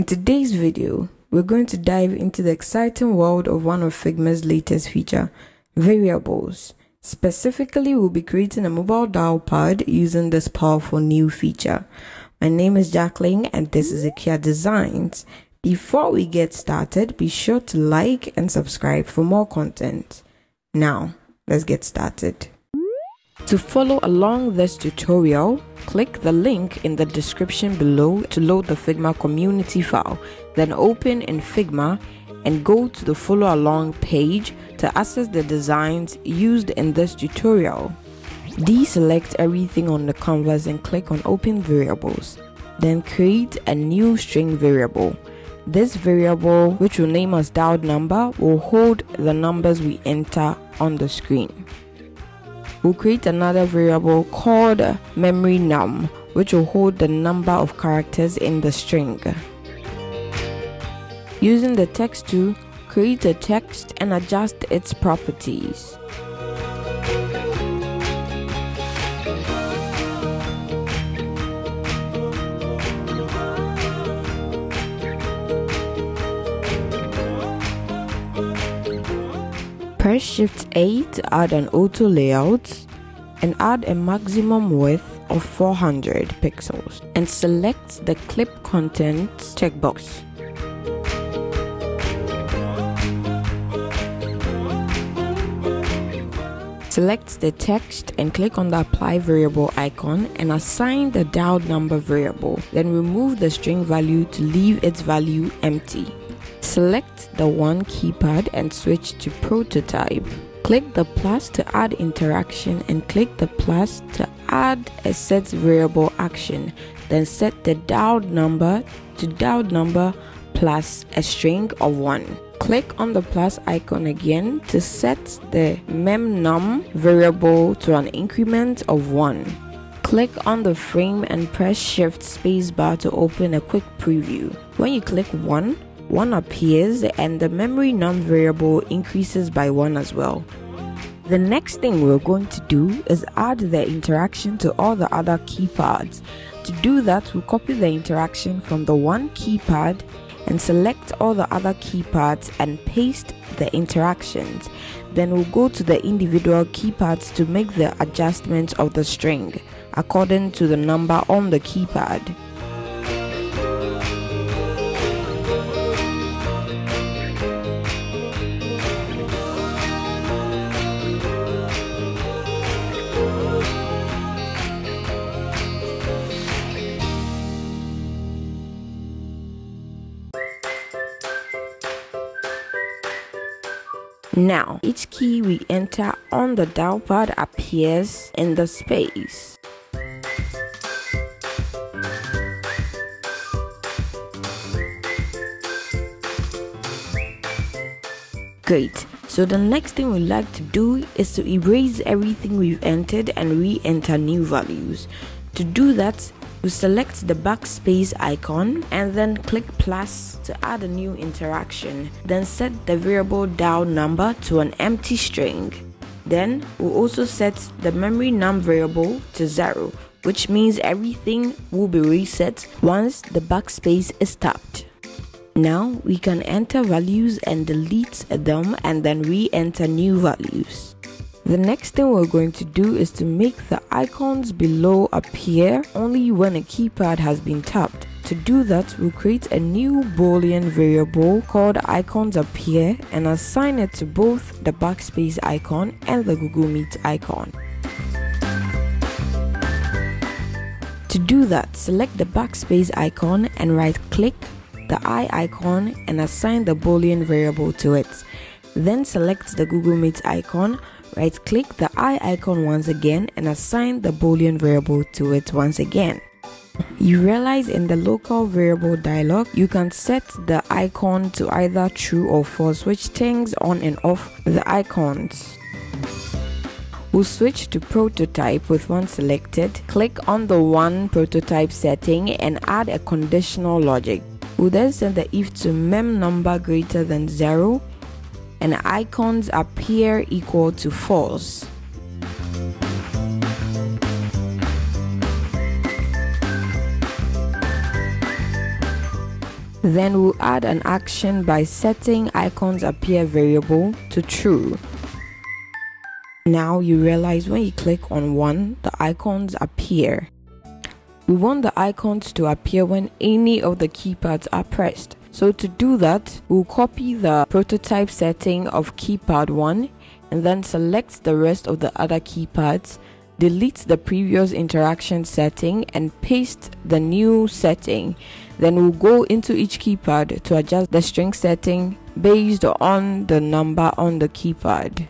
In today's video, we're going to dive into the exciting world of one of Figma's latest feature, variables. Specifically, we'll be creating a mobile dial pad using this powerful new feature. My name is Jacqueline and this is Aquiyah Designs. Before we get started, be sure to like and subscribe for more content. Now, let's get started. To follow along this tutorial, click the link in the description below to load the Figma community file, then open in Figma and go to the follow along page to access the designs used in this tutorial. Deselect everything on the canvas and click on open variables. Then create a new string variable. This variable, which will name as dialed number, will hold the numbers we enter on the screen. We'll create another variable called memory num, which will hold the number of characters in the string. Using the text tool, create a text and adjust its properties. Press Shift A to add an auto layout and add a maximum width of 400 pixels and select the clip content checkbox. Select the text and click on the apply variable icon and assign the dialed number variable. Then remove the string value to leave its value empty. Select the one keypad and switch to prototype. Click the plus to add interaction and click the plus to add a set variable action. Then set the dialed number to dialed number plus a string of 1. Click on the plus icon again to set the memnum variable to an increment of 1. Click on the frame and press shift spacebar to open a quick preview. When you click 1, 1 appears and the memory num variable increases by 1 as well. The next thing we're going to do is add the interaction to all the other keypads. To do that, we'll copy the interaction from the one keypad and select all the other keypads and paste the interactions. Then we'll go to the individual keypads to make the adjustments of the string according to the number on the keypad. Now, each key we enter on the dial pad appears in the space. Great. So the next thing we like to do is to erase everything we've entered and re-enter new values. To do that, we select the backspace icon and then click plus to add a new interaction. Then set the variable dial number to an empty string. Then we'll also set the memory num variable to 0, which means everything will be reset once the backspace is tapped. Now we can enter values and delete them and then re-enter new values. The next thing we're going to do is to make the icons below appear only when a keypad has been tapped. To do that, we'll create a new boolean variable called icons appear and assign it to both the backspace icon and the Google Meet icon. To do that, select the backspace icon and right click the eye icon and assign the boolean variable to it. Then select the Google Meet icon, right click the eye icon once again and assign the boolean variable to it once again. You realize in the local variable dialog, you can set the icon to either true or false, which turns on and off the icons. We'll switch to prototype with one selected. Click on the one prototype setting and add a conditional logic. We'll then set the if to mem number greater than 0 and icons appear equal to false. Then we'll add an action by setting icons appear variable to true. Now you realize when you click on one, the icons appear. We want the icons to appear when any of the keypads are pressed. So to do that, we'll copy the prototype setting of keypad 1 and then select the rest of the other keypads, delete the previous interaction setting and paste the new setting. Then we'll go into each keypad to adjust the string setting based on the number on the keypad.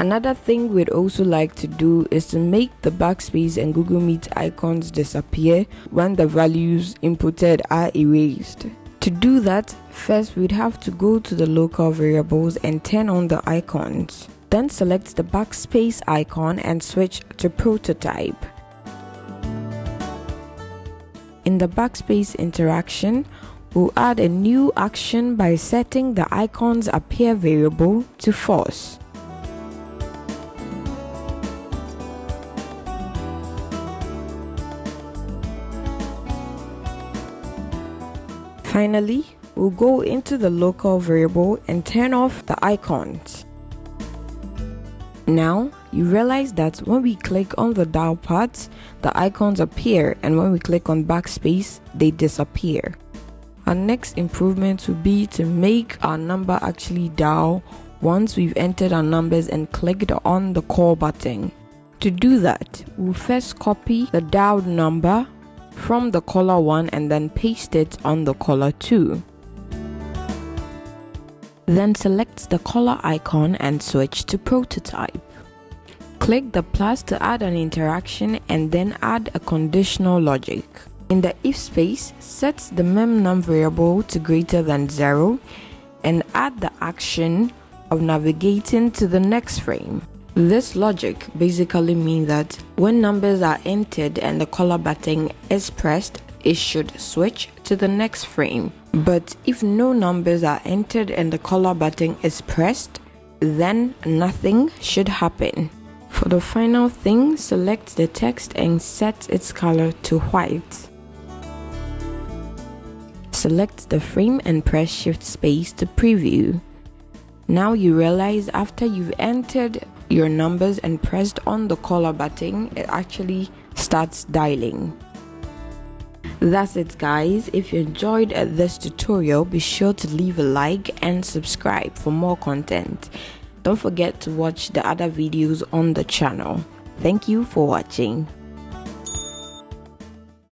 Another thing we'd also like to do is to make the backspace and Google Meet icons disappear when the values inputted are erased. To do that, first we'd have to go to the local variables and turn on the icons. Then select the backspace icon and switch to prototype. In the backspace interaction, we'll add a new action by setting the icons appear variable to false. Finally, we'll go into the local variable and turn off the icons. Now, you realize that when we click on the dial pads, the icons appear and when we click on backspace, they disappear. Our next improvement will be to make our number actually dial once we've entered our numbers and clicked on the call button. To do that, we'll first copy the dialed number from the caller 1 and then paste it on the caller 2. Then select the caller icon and switch to prototype. Click the plus to add an interaction and then add a conditional logic. In the if space, set the memnum variable to greater than 0 and add the action of navigating to the next frame. This logic basically means that when numbers are entered and the caller button is pressed, it should switch to the next frame. But if no numbers are entered and the caller button is pressed, then nothing should happen. For the final thing, select the text and set its color to white. Select the frame and press shift space to preview. Now you realize after you've entered your numbers and pressed on the caller button, it actually starts dialing. That's it guys. If you enjoyed this tutorial, be sure to leave a like and subscribe for more content. Don't forget to watch the other videos on the channel. Thank you for watching.